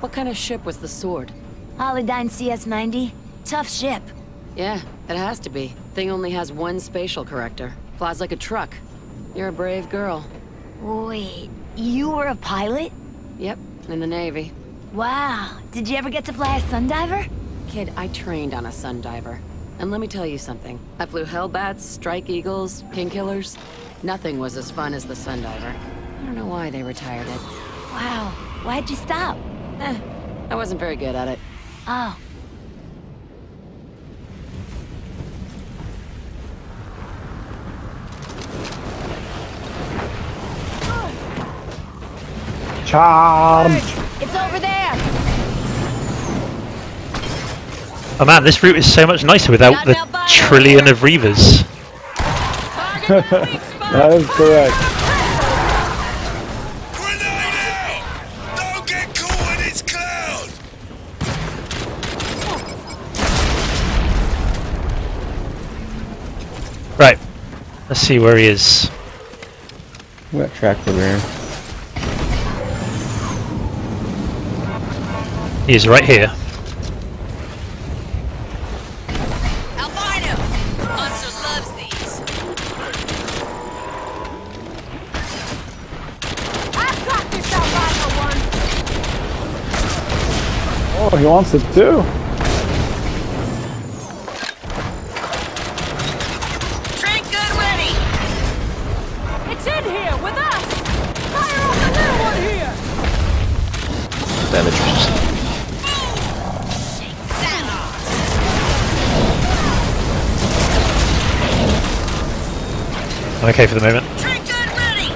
What kind of ship was the sword? Holodyne CS-90. Tough ship. Yeah, it has to be. Thing only has one spatial corrector. Flies like a truck. You're a brave girl. Wait, you were a pilot? Yep, in the Navy. Wow, did you ever get to fly a sundiver? Kid, I trained on a sundiver. And let me tell you something. I flew Hellbats, Strike Eagles, Painkillers. Nothing was as fun as the sundiver. I don't know why they retired it. Wow, why'd you stop? Eh, I wasn't very good at it. Oh, Charm! it's over there! Oh man, this route is so much nicer without the trillion of Reavers. That is correct. Grenade out! Don't get caught in its cloud! Right, let's see where he is. We got tracked over here. He is right here. Oh, he wants it too. Drink ready! It's in here with us! Fire on the little one here! Damage. I'm okay for the moment. Drink ready!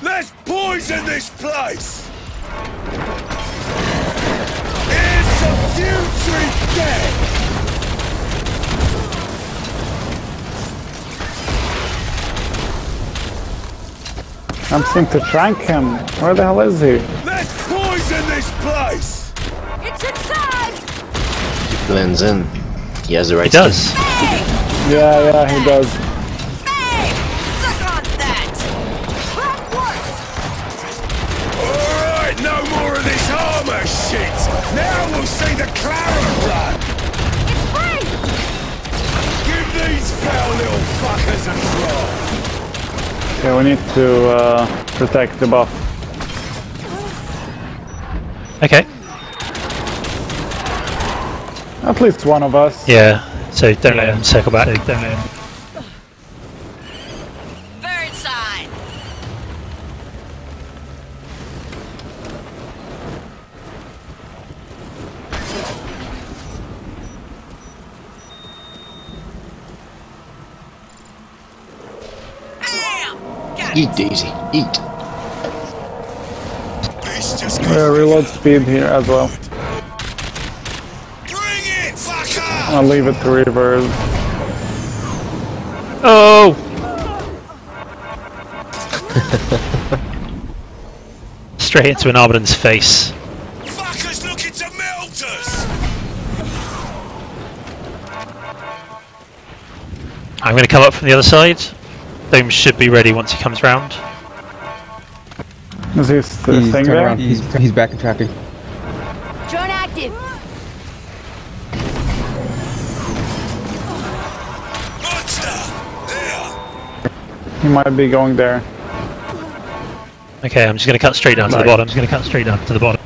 Let's poison this place! Putrid death! Something to trank him. Where the hell is he? Let's poison this place! It's inside! He blends in. He has the right He does. Yeah, yeah, he does. Yeah, we need to uh, protect the buff. Okay. At least one of us. Yeah. So don't let him circle back. don't let him. Eat, Daisy. Eat. This just Yeah, got reload speed here as well. Bring it, fucker! I'll leave it to reverse. Oh! Straight into an Armadon's face. Fuckers looking to melt us! I'm going to come up from the other side. Dome should be ready once he comes round. Is this the He's, thing there? around. He's, he's back in tracking. Drone active! Monster! There! He might be going there. Okay, I'm just going to cut straight down to the bottom. I'm just going to cut straight down to the bottom.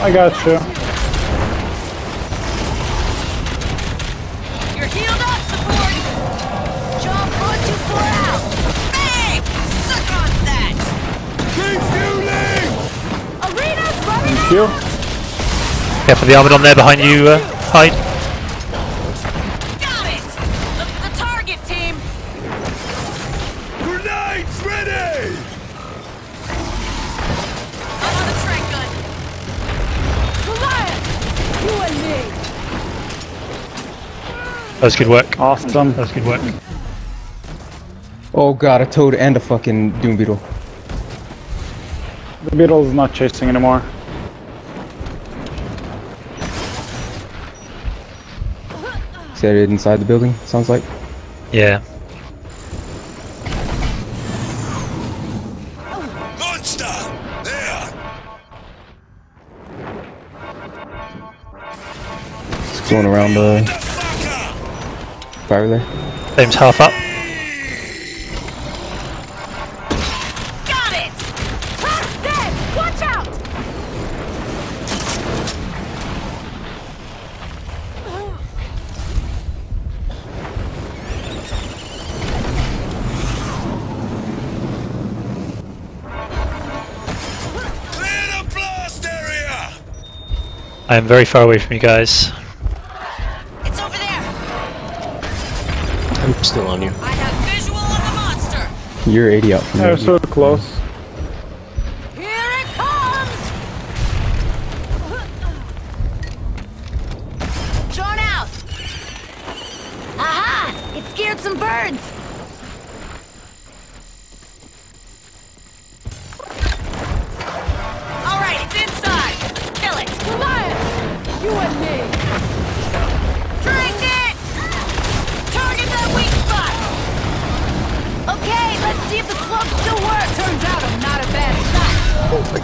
I got you. You're healed up, support! Jump on too far out! Hey! Suck on that! Refueling! Arena's running Thank you. Careful the Armadon there behind you, uh, Hyde. Got it! The, the target team! Grenades ready! That was good work. Awesome. That was good work. Oh god, a toad and a fucking doom beetle. The beetle's not chasing anymore. Set it inside the building. Sounds like. Yeah. Going around the Motherfucker! fire there. Flame's half up. Got it! Top's dead! Watch out! Clear the blast area! I am very far away from you guys. I'm still on you. I have visual on the monster! You're 80 out from They're me. so close. Here it comes! Drawn out! Aha! It scared some birds!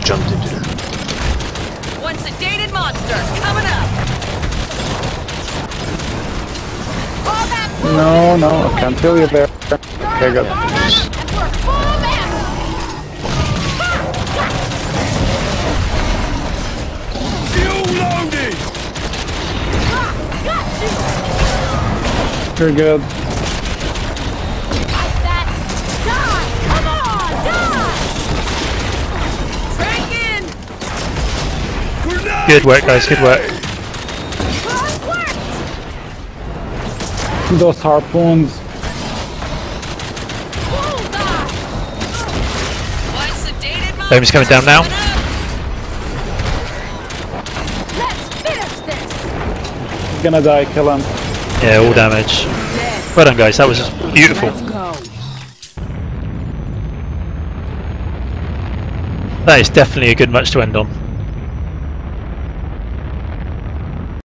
Jumped into that. One sedated monster coming up! No, no, I can't feel you there. Okay, good. And we're full of ammo! Fuel loaded! You're good. Good work, guys. Good work. Those harpoons. Bullseye! One sedated coming down now. coming up. Let's finish this! He's gonna die, kill him. Yeah, all damage. Well done, guys. That was beautiful. That is definitely a good match to end on.